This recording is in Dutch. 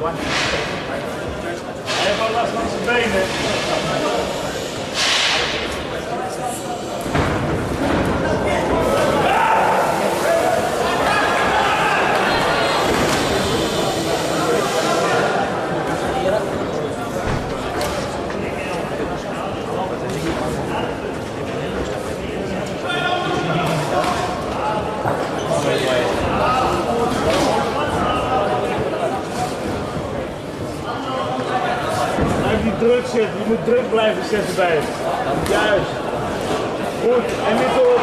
Hij heeft al last van zijn benen. Druk zitten, je moet druk blijven zitten bij. Juist. Goed, en niet door,